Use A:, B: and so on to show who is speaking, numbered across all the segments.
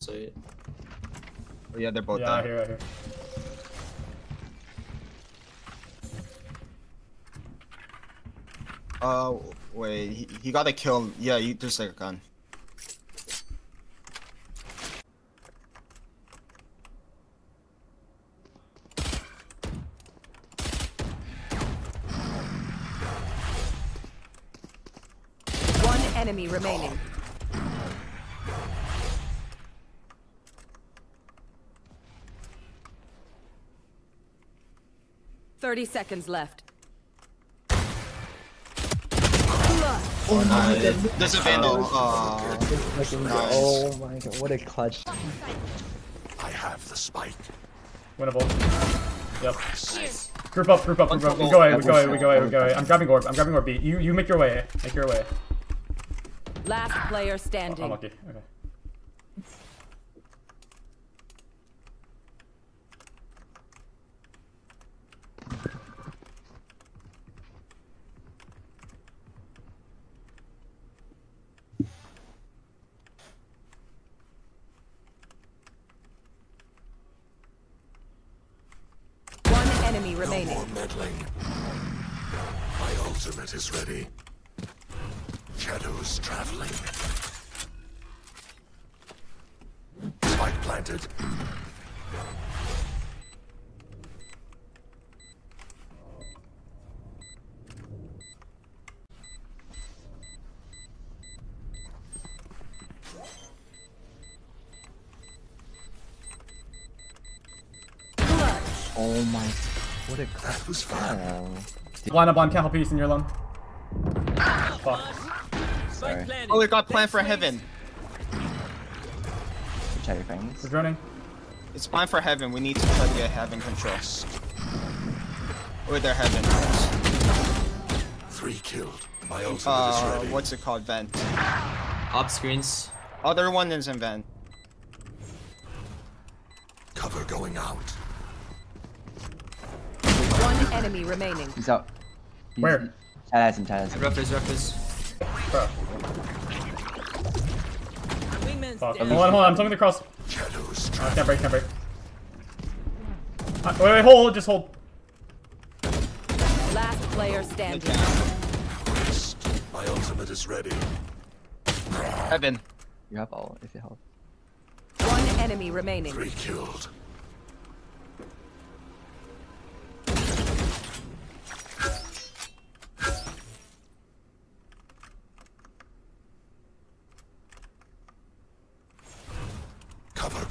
A: So
B: Oh, yeah, they're both
C: Yeah, I
B: down.
C: hear, I hear.
B: Uh, wait, he, he got a kill. Yeah, he just like a gun.
D: One enemy remaining. Thirty seconds left.
B: Oh, nice. There's a vandal. Uh, Nice.
E: Oh my god, what a clutch.
F: I have the spike.
C: Winnable. Yep. Group up, group up, group up. We go away, we go away, we go away, we go away. I'm grabbing orb, I'm grabbing orb B. You, you make your way. Make your way.
D: Last player standing.
C: Oh,
D: standing.
C: unlucky. Okay.
D: One enemy
F: No more meddling. My ultimate is ready. Shadows traveling. Spike planted.
E: Oh my, what a
F: That was fun.
E: clutch.
C: Line up on Camel Piece in your lung. Fuck.
E: Sorry,
B: oh, it got plan for heaven.
E: check your fangs.
C: We're droning.
B: It's planned for heaven. We need to try to get heaven control. With their heaven.
F: Three killed. My ultimate
B: Uh,
F: is ready.
B: what's it called? Vent.
A: op screens.
B: Other one is in vent.
F: Cover going out.
D: One enemy remaining.
E: He's out. He's,
C: Where?
E: Chad has him, Chad has him.
A: Rafters, rafters.
C: Bro. Fuck. Hold on, hold on. I'm taking the cross.
F: Shadows
C: Uh,
F: traveling.
C: can't break, can't break. Uh, wait, wait, hold, just hold.
D: Last player standing.
F: My ultimate is ready.
B: Heaven.
E: You have all, if you help.
D: One enemy remaining.
F: Three killed.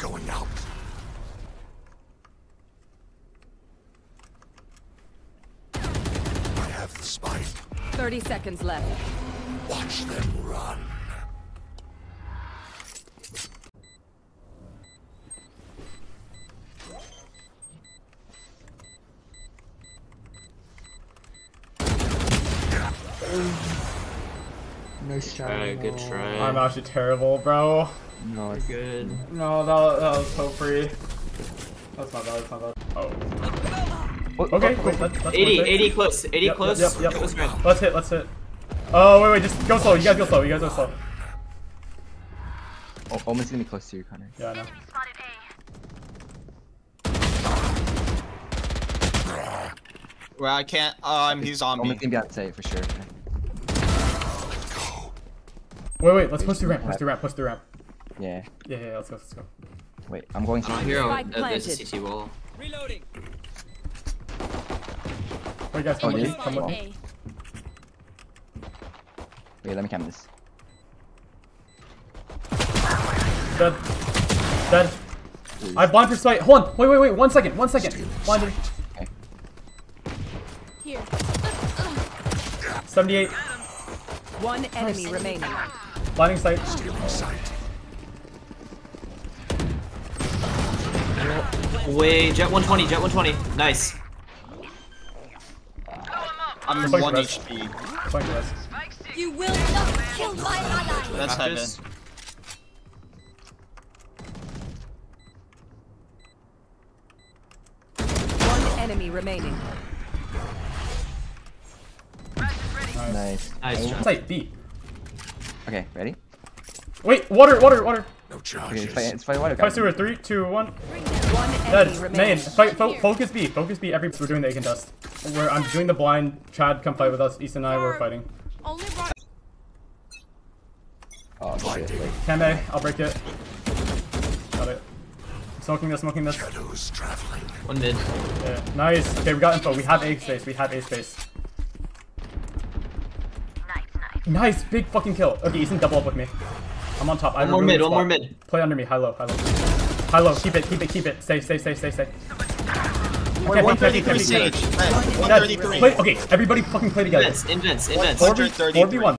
F: Going out. I have the spike.
D: Thirty seconds left.
F: Watch them run.
E: Nice shot.
A: Alright, good try.
C: I'm actually terrible, bro.
E: No, it's
A: good.
C: No, that, that was so free. That's not bad, that's not bad. Oh.
E: What-
C: Okay,
E: what-
C: wait, that's, that's
A: 80,
C: worth it.
A: 80 close, 80
C: Yep,
A: close.
C: Yep, yep, yep.
A: round.
C: Let's hit, let's hit. Oh, wait, wait, just go slow. You guys go slow. You guys go slow.
E: Oh, almost gonna be close to you, Connor.
C: Yeah, I know.
B: Well, I can't. Um, he's on me.
E: Almost gonna be outside for sure.
F: Go.
C: Wait, wait, let's push through ramp, push through ramp, push through ramp.
E: Yeah.
C: Yeah, yeah, yeah, let's go, let's go.
E: Wait, I'm going
A: I
E: to.
A: don't hear
D: Spike
A: uh, there's a
D: planted.
A: CT wall.
C: Wait, guys,
E: Oh,
C: come with
E: dude.
C: me, come with me.
E: Wait, let me cam this.
C: Dead. Dead. I have blind for sight. Hold on. Wait, wait, wait. One second. One second. Blinded.
E: Okay.
D: Here.
C: 78.
D: One enemy remaining.
C: Blinding sight.
F: Stealing sight.
A: Wait, Jett 120, Jett 120. Nice.
B: I'm
C: Fuck
B: one
C: the rest.
B: HP.
C: Flank us.
D: You will not kill my ally.
B: That's heaven.
A: Raptors.
D: One enemy remaining.
E: Nice.
A: Nice, John.
C: Sight B.
E: Okay, ready?
C: Wait, water, water, water.
F: No
E: Okay,
F: charges.
E: it's fight, it's fight water.
C: Fight sewer, three, two, one.
D: One
C: Dead. Main. Fight. Fo focus B. Focus B. Every. We're doing the Aiken dust. We're. I'm doing the blind. Chad, come fight with us. East and I. We're fighting.
D: Only brought
E: Oh shit. Wait.
C: Cam A. I'll break it. Got it. Smoking this. Smoking this.
F: Shadows traveling.
A: One mid.
C: Yeah. Nice. Okay, we got info. We have A space. We have A space. Nice, big fucking kill. Okay, Ethan, double up with me. I'm on top. I
A: One more
C: ruined
A: mid,
C: the
A: one more mid.
C: Play under me. High low. High low. High low. Keep it. Keep it. Keep it. Stay. Stay. Stay. Stay. Stay.
B: Wait, 133 Sage. 133.
C: Play. Okay, everybody fucking play together.
A: Invents, invents, invents.
C: 4v, 4v1.